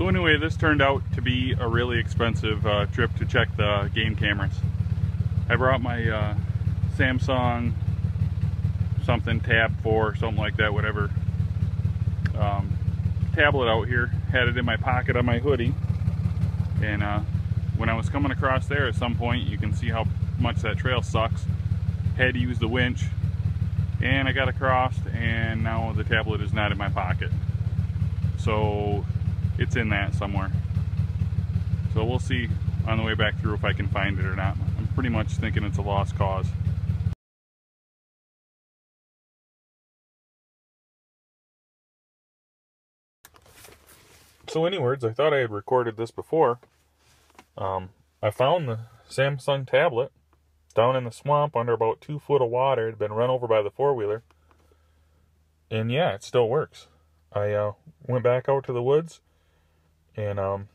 So anyway, this turned out to be a really expensive uh, trip to check the game cameras. I brought my uh, Samsung something tab 4 something like that whatever um, tablet out here had it in my pocket on my hoodie. And uh, when I was coming across there at some point you can see how much that trail sucks. Had to use the winch. And I got across and now the tablet is not in my pocket. So it's in that somewhere so we'll see on the way back through if I can find it or not I'm pretty much thinking it's a lost cause so anyways I thought I had recorded this before um, I found the Samsung tablet down in the swamp under about two foot of water. It had been run over by the four wheeler. And yeah, it still works. I uh, went back out to the woods and um,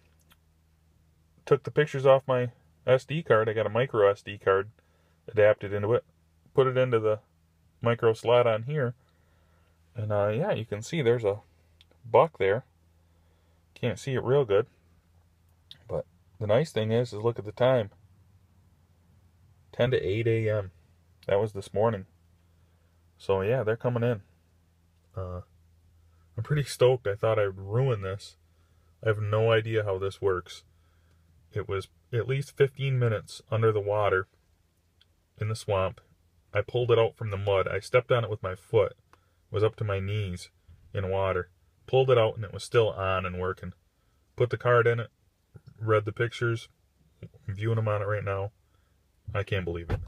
took the pictures off my SD card. I got a micro SD card adapted into it. Put it into the micro slot on here. And uh, yeah, you can see there's a buck there. Can't see it real good. But the nice thing is, is look at the time. 10 to 8 a.m. That was this morning. So yeah, they're coming in. Uh, I'm pretty stoked. I thought I'd ruin this. I have no idea how this works. It was at least 15 minutes under the water in the swamp. I pulled it out from the mud. I stepped on it with my foot. It was up to my knees in water. Pulled it out and it was still on and working. Put the card in it. Read the pictures. I'm viewing them on it right now. I can't believe it.